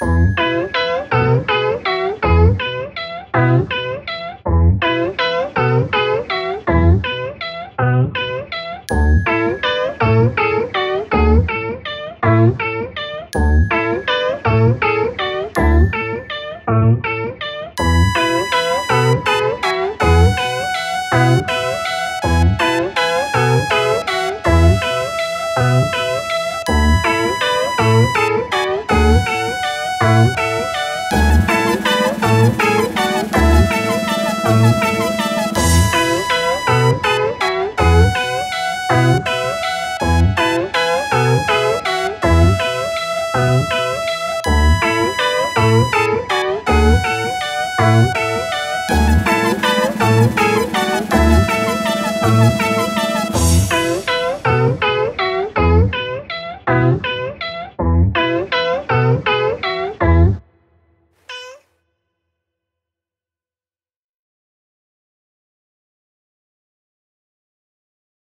Thank uhum. you.